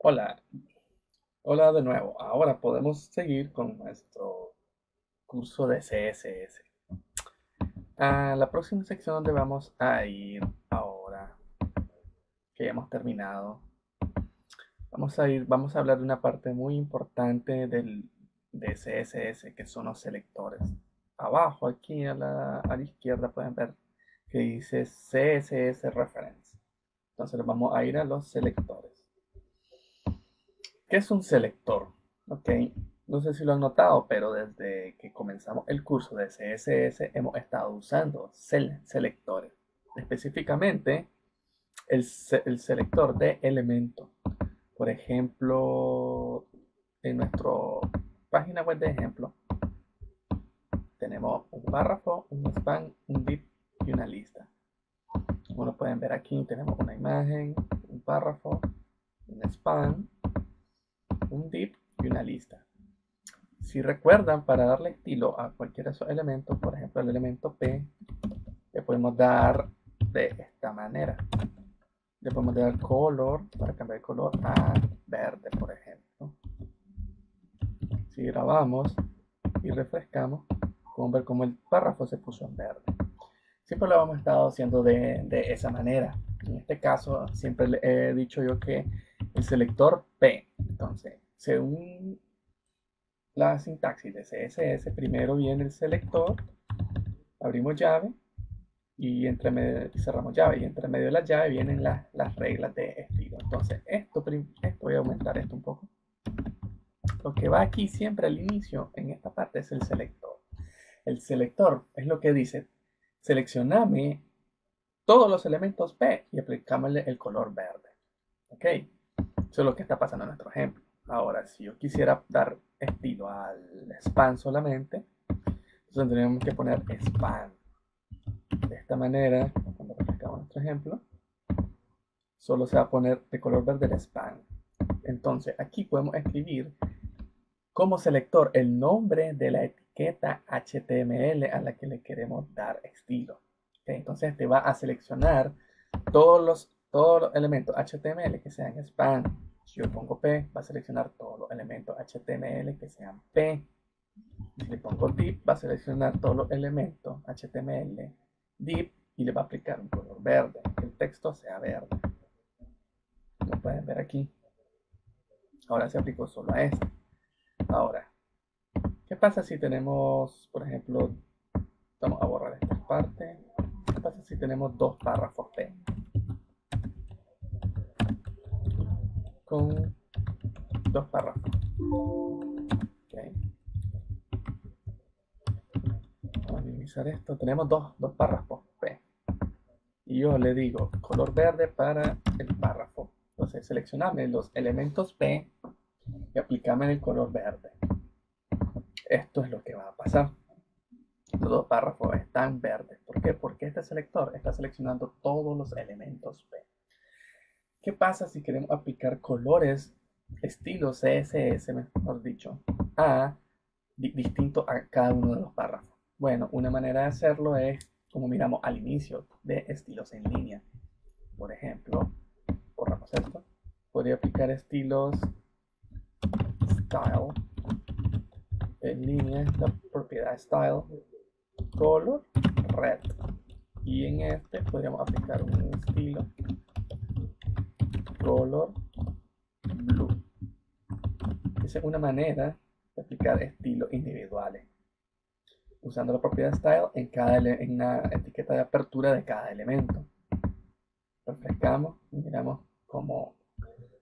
Hola, hola de nuevo. Ahora podemos seguir con nuestro curso de CSS. A la próxima sección donde vamos a ir ahora, que hemos terminado, vamos a ir, vamos a hablar de una parte muy importante del, de CSS, que son los selectores. Abajo, aquí a la, a la izquierda, pueden ver que dice CSS Reference. Entonces vamos a ir a los selectores. ¿Qué es un selector? Ok, no sé si lo han notado, pero desde que comenzamos el curso de CSS hemos estado usando selectores. Específicamente, el, el selector de elementos. Por ejemplo, en nuestra página web de ejemplo, tenemos un párrafo, un span, un div y una lista. Como lo pueden ver aquí, tenemos una imagen, un párrafo, un span, un div y una lista. Si recuerdan, para darle estilo a cualquiera de esos elementos, por ejemplo el elemento P, le podemos dar de esta manera. Le podemos dar color, para cambiar el color a verde, por ejemplo. Si grabamos y refrescamos, podemos ver cómo el párrafo se puso en verde. Siempre lo hemos estado haciendo de, de esa manera. En este caso, siempre he dicho yo que el selector P. Entonces, según la sintaxis de CSS, primero viene el selector, abrimos llave y entre medio, cerramos llave y entre medio de la llave vienen las, las reglas de estilo. Entonces, esto, voy a aumentar esto un poco. Lo que va aquí siempre al inicio, en esta parte, es el selector. El selector es lo que dice, seleccioname todos los elementos P y aplicámosle el color verde. ¿Ok? Eso es lo que está pasando en nuestro ejemplo. Ahora, si yo quisiera dar estilo al span solamente, entonces tendríamos que poner span. De esta manera, cuando refrescamos nuestro ejemplo, solo se va a poner de color verde el span. Entonces, aquí podemos escribir como selector el nombre de la etiqueta HTML a la que le queremos dar estilo. Entonces, te va a seleccionar todos los, todos los elementos HTML que sean span, si yo pongo P, va a seleccionar todos los elementos HTML que sean P. Si le pongo div, va a seleccionar todos los elementos HTML div y le va a aplicar un color verde, que el texto sea verde. Lo pueden ver aquí. Ahora se aplicó solo a este. Ahora, ¿qué pasa si tenemos, por ejemplo, vamos a borrar esta parte. ¿Qué pasa si tenemos dos párrafos P? Con dos párrafos. Okay. Vamos a minimizar esto. Tenemos dos, dos párrafos P. Y yo le digo color verde para el párrafo. Entonces seleccioname los elementos P y aplícame el color verde. Esto es lo que va a pasar. Los dos párrafos están verdes. ¿Por qué? Porque este selector está seleccionando todos los elementos P. ¿Qué pasa si queremos aplicar colores, estilos CSS, mejor dicho, a distinto a cada uno de los párrafos? Bueno, una manera de hacerlo es como miramos al inicio de estilos en línea. Por ejemplo, borramos esto. Podría aplicar estilos style en línea, la propiedad style, color, red. Y en este podríamos aplicar un estilo color blue. Esa es una manera de aplicar estilos individuales. Usando la propiedad style en, cada en la etiqueta de apertura de cada elemento. Refrescamos y miramos cómo,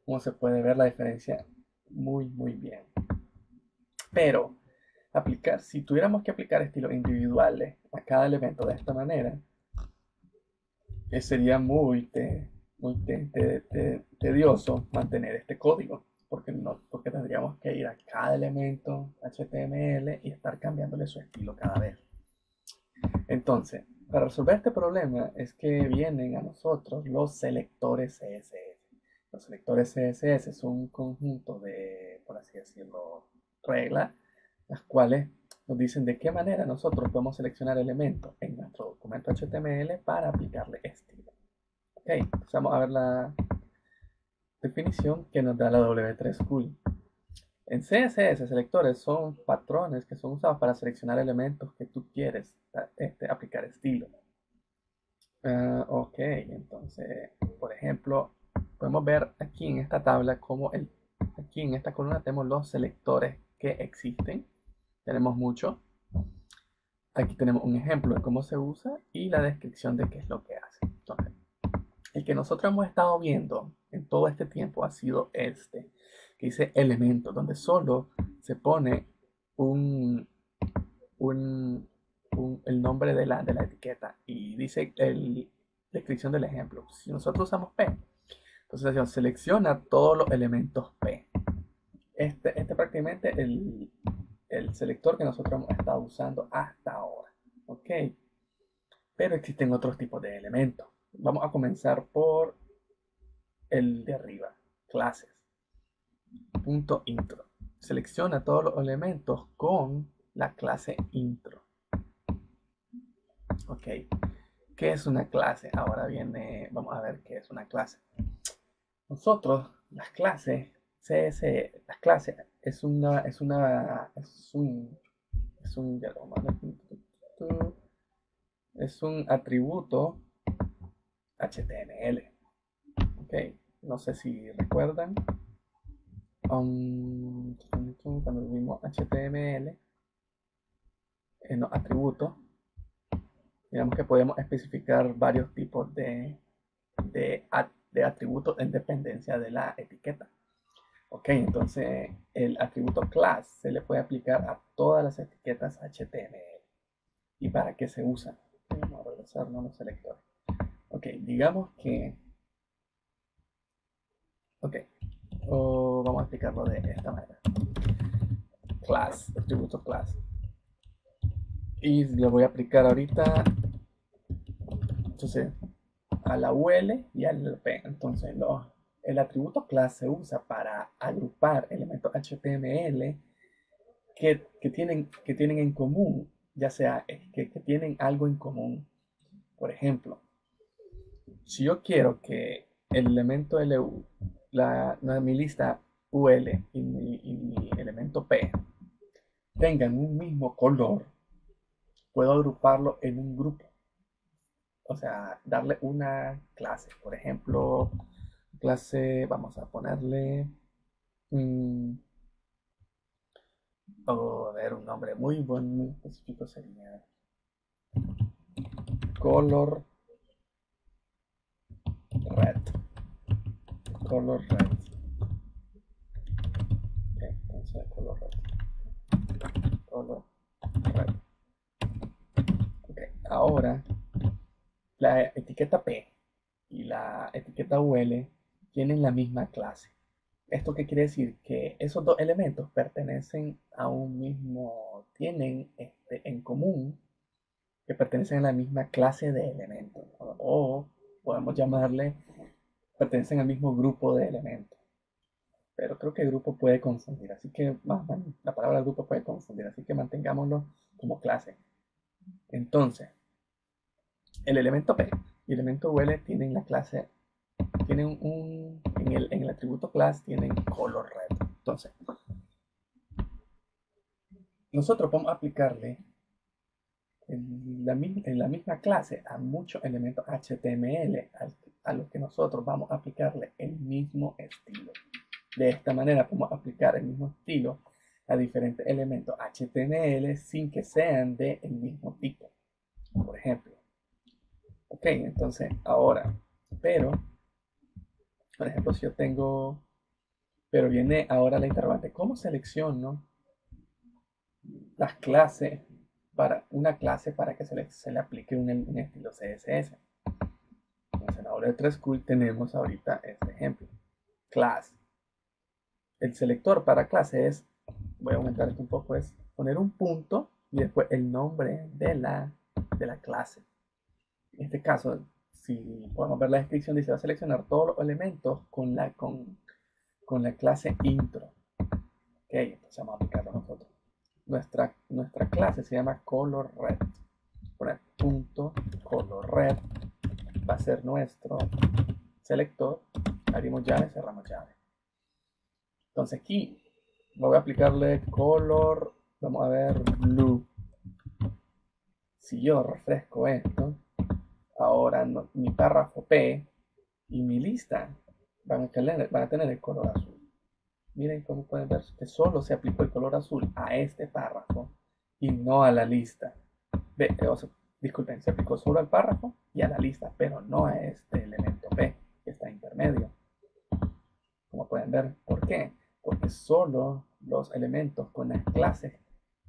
cómo se puede ver la diferencia muy, muy bien. Pero, aplicar, si tuviéramos que aplicar estilos individuales a cada elemento de esta manera, que sería muy muy tedioso mantener este código, porque, no, porque tendríamos que ir a cada elemento HTML y estar cambiándole su estilo cada vez. Entonces, para resolver este problema es que vienen a nosotros los selectores CSS. Los selectores CSS son un conjunto de, por así decirlo, reglas, las cuales nos dicen de qué manera nosotros podemos seleccionar elementos en nuestro documento HTML para aplicarle estilo. Ok, vamos a ver la, definición que nos da la W3 School. En CSS, selectores son patrones que son usados para seleccionar elementos que tú quieres este, aplicar estilo. Ah, ok, entonces, por ejemplo, podemos ver aquí en esta tabla como el, aquí en esta columna tenemos los selectores que existen. Tenemos muchos. Aquí tenemos un ejemplo de cómo se usa y la descripción de qué es lo que hace. El que nosotros hemos estado viendo en todo este tiempo ha sido este, que dice elemento, donde solo se pone el nombre de la, de la etiqueta y dice la descripción del ejemplo. Si nosotros usamos P, entonces selecciona todos los elementos P. Este, este prácticamente el, el selector que nosotros hemos estado usando hasta ahora. ¿Ok? Pero existen otros tipos de elementos. Vamos a comenzar por el de arriba, clases. Punto intro. Selecciona todos los elementos con la clase intro. Ok. ¿Qué es una clase? Ahora viene, vamos a ver qué es una clase. Nosotros, las clases, CS, las clases, es una, es una, es un, es un, es un atributo HTML. Ok, no sé si recuerdan. Um, cuando vimos HTML, en los atributos, digamos que podemos especificar varios tipos de, de, de atributos en dependencia de la etiqueta. Ok, entonces el atributo class se le puede aplicar a todas las etiquetas HTML. ¿Y para qué se usa? Vamos a regresar a los selectores. Ok, digamos que... Ok, vamos a explicarlo de esta manera. Class, atributo class. Y le voy a aplicar ahorita, entonces, a la UL y al P. Entonces, el atributo class se usa para agrupar elementos HTML que, tienen, que tienen en común, ya sea que, que tienen algo en común. Por ejemplo, si yo quiero que el elemento LU, la, mi lista UL y mi, elemento P tengan un mismo color, puedo agruparlo en un grupo. O sea, darle una clase. Por ejemplo, clase, vamos a ponerle... Mm, ver, un nombre muy bueno, muy específico sería color red. Color red. entonces color red. Color red. Ok, ahora la etiqueta P y la etiqueta UL tienen la misma clase. ¿Esto qué quiere decir? Que esos dos elementos pertenecen a un mismo, tienen este, en común que pertenecen a la misma clase de elementos. O podemos llamarle, pertenecen al mismo grupo de elementos. Pero creo que grupo puede confundir, así que la palabra grupo puede confundir, así que mantengámoslo como clase. Entonces, el elemento P y el elemento UL tienen la clase, tienen un, en el, en el atributo class tienen color red. Entonces, nosotros podemos aplicarle en la, misma clase a muchos elementos HTML a los que nosotros vamos a aplicarle el mismo estilo. De esta manera podemos aplicar el mismo estilo a diferentes elementos HTML sin que sean del mismo tipo. Por ejemplo. Ok, entonces ahora, pero, por ejemplo, si yo tengo, pero viene ahora la interrogante, ¿cómo selecciono las clases para una clase para que se le, se le aplique un, estilo CSS. Entonces en de 3 Cool tenemos ahorita este ejemplo. Class. El selector para clase es, voy a aumentar esto un poco, es poner un punto y después el nombre de la, de la clase. En este caso, si podemos ver la descripción, dice va a seleccionar todos los elementos con la, con, con la clase intro. Ok, entonces vamos a aplicarlo nosotros nuestra, nuestra clase se llama color red. Punto color red va a ser nuestro selector abrimos llave, cerramos llave. Entonces aquí voy a aplicarle color, vamos a ver, blue. Si yo refresco esto, ahora mi párrafo P y mi lista van a, tener, van a tener el color azul. Miren cómo pueden ver que solo se aplicó el color azul a este párrafo y no a la lista. Ve, eh, disculpen, se aplicó solo al párrafo y a la lista, pero no a este elemento P que está intermedio. Como pueden ver, ¿por qué? Porque solo los elementos con las clases,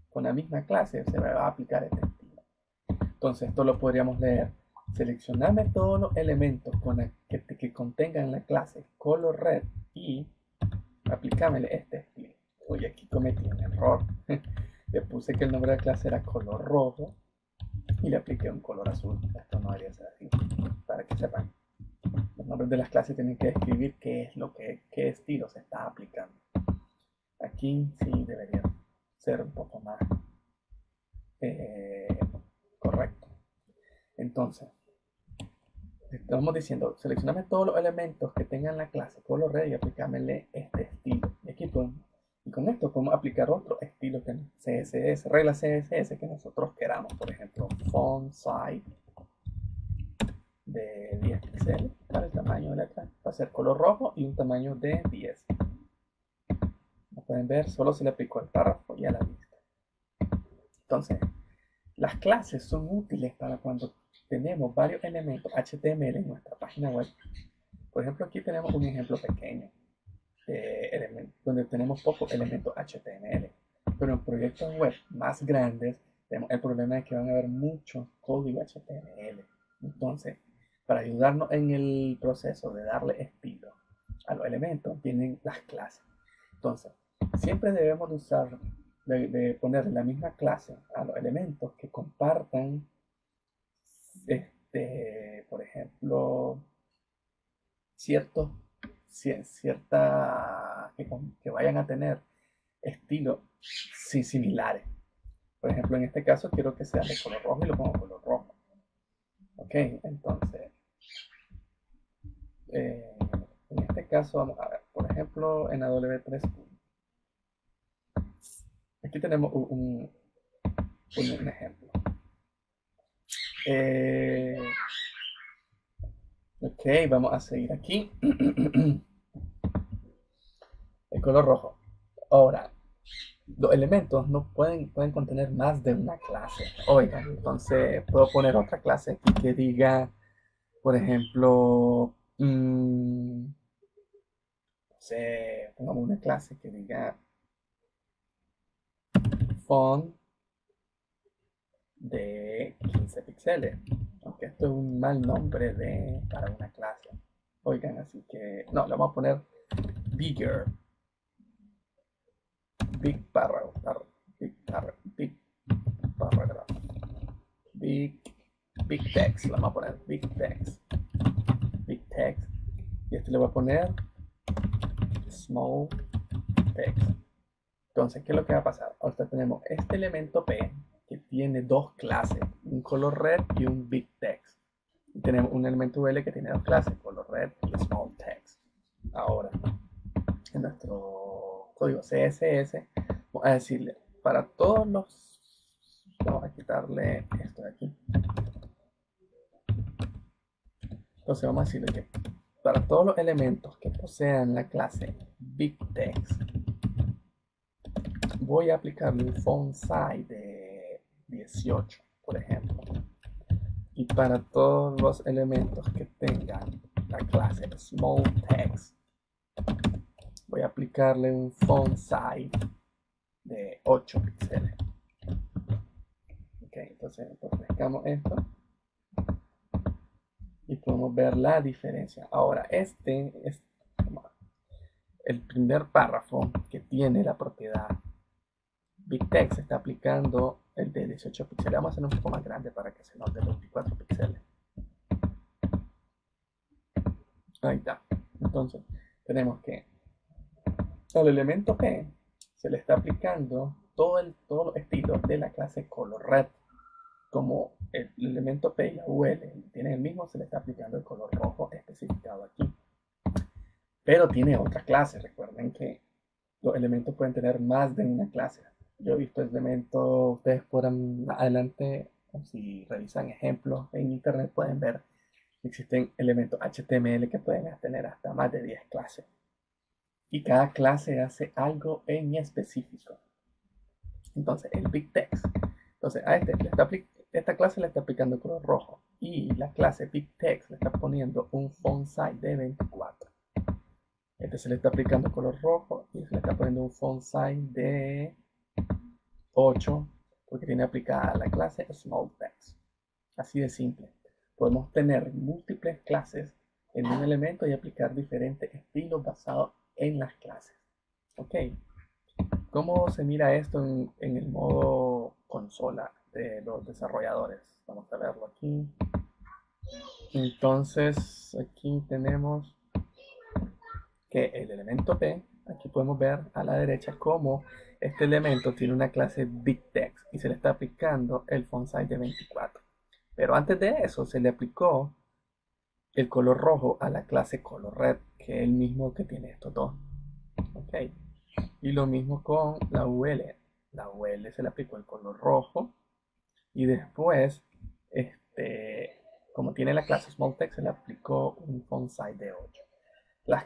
con la misma clase, se va a aplicar este estilo. Entonces, esto lo podríamos leer. Seleccioname todos los elementos con que, que contengan la clase color red y aplicámele este. Uy, aquí cometí un error. le puse que el nombre de la clase era color rojo y le apliqué un color azul. Esto no debería ser así. Para que sepan. Los nombres de las clases tienen que describir qué es lo que, qué estilo se está aplicando. Aquí sí debería ser un poco más eh, correcto. Entonces, estamos diciendo, seleccioname todos los elementos que tengan la clase color red y aplicámele este estilo. Y con esto podemos aplicar otro estilo que CSS, regla CSS que nosotros queramos. Por ejemplo, font size de 10 píxeles para el tamaño de letra. Va a ser color rojo y un tamaño de 10. Como pueden ver, solo se le aplicó el párrafo y a la lista. Entonces, las clases son útiles para cuando tenemos varios elementos HTML en nuestra página web. Por ejemplo, aquí tenemos un ejemplo pequeño donde tenemos pocos elementos HTML. Pero en proyectos web más grandes, el problema es que van a haber mucho código HTML. Entonces, para ayudarnos en el proceso de darle estilo a los elementos, vienen las clases. Entonces, siempre debemos de usar, de, de poner la misma clase a los elementos que compartan este, por ejemplo, ciertos, cierta, que, vayan a tener estilos similares. Por ejemplo, en este caso quiero que sea de color rojo y lo pongo color rojo. Ok, entonces, eh, en este caso, vamos a ver, por ejemplo, en AW3, aquí tenemos un, un ejemplo. Eh, ok, vamos a seguir aquí. El color rojo. Ahora, los elementos no pueden, pueden contener más de una clase. Oigan, entonces puedo poner otra clase aquí que diga, por ejemplo, mmm, no sé, pongamos una clase que diga font de 15 píxeles. Aunque esto es un mal nombre de, para una clase. Oigan, así que... No, le vamos a poner bigger. Big paragraph. Big paragraph. Big paragraph. Big, big text. Le vamos a poner big text. Big text. Y este le voy a poner small text. Entonces, ¿qué es lo que va a pasar? Ahorita tenemos este elemento P tiene dos clases, un color red y un big text. Y tenemos un elemento UL que tiene dos clases, color red y small text. Ahora, en nuestro código CSS, vamos a decirle para todos los, vamos a quitarle esto de aquí. Entonces vamos a decirle que para todos los elementos que posean la clase big text, voy a aplicarle un font size de 18, por ejemplo. Y para todos los elementos que tengan la clase small text, voy a aplicarle un font size de 8 píxeles. Ok, entonces refrescamos esto y podemos ver la diferencia. Ahora, este es el primer párrafo que tiene la propiedad Big Text está aplicando el de 18 píxeles. Vamos a hacer un poco más grande para que se note 24 píxeles. Ahí está. Entonces, tenemos que al elemento P se le está aplicando todo el, todos los estilos de la clase color red. Como el elemento P y la UL tienen el mismo, se le está aplicando el color rojo especificado aquí. pero tiene otra clase. Recuerden que los elementos pueden tener más de una clase. Yo he visto elementos, ustedes podrán adelante, si revisan ejemplos en internet, pueden ver que existen elementos HTML que pueden tener hasta más de 10 clases. Y cada clase hace algo en específico. Entonces, el Big Text. Entonces, a este esta clase le está aplicando color rojo. Y la clase Big Text le está poniendo un font size de 24. Este se le está aplicando color rojo y se le está poniendo un font size de 8 porque tiene aplicada la clase Small Text. Así de simple. Podemos tener múltiples clases en un elemento y aplicar diferentes estilos basados en las clases. Ok. ¿Cómo se mira esto en, en el modo consola de los desarrolladores? Vamos a verlo aquí. Entonces, aquí tenemos que el elemento P, aquí podemos ver a la derecha cómo este elemento tiene una clase BigText y se le está aplicando el font size de 24. Pero antes de eso se le aplicó el color rojo a la clase color red, que es el mismo que tiene estos dos. Ok. Y lo mismo con la UL. La UL se le aplicó el color rojo y después, este, como tiene la clase small text, se le aplicó un font size de 8. Las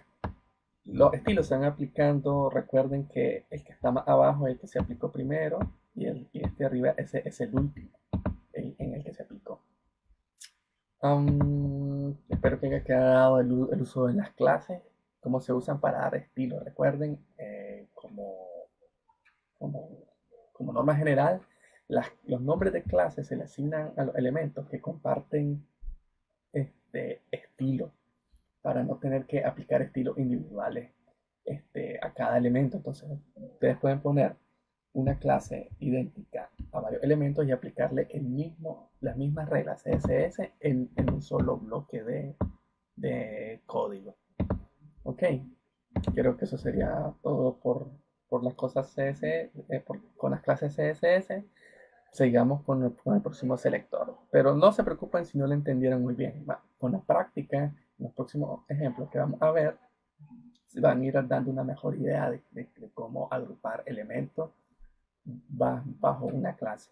los estilos se van aplicando, recuerden que el que está más abajo es el que se aplicó primero y, el, este arriba ese es el último en el que se aplicó. espero que haya quedado el, uso de las clases, cómo se usan para dar estilo. Recuerden, eh, como, como, norma general, los nombres de clases se le asignan a los elementos que comparten este estilo para no tener que aplicar estilos individuales este, a cada elemento. Entonces, ustedes pueden poner una clase idéntica a varios elementos y aplicarle el mismo, las mismas reglas CSS en, un solo bloque de, de, código. Ok, creo que eso sería todo por, por las cosas CSS, eh, con las clases CSS. Sigamos con el, con el, próximo selector. Pero no se preocupen si no lo entendieron muy bien. con la práctica los próximos ejemplos que vamos a ver van a ir dando una mejor idea de, cómo agrupar elementos bajo una clase.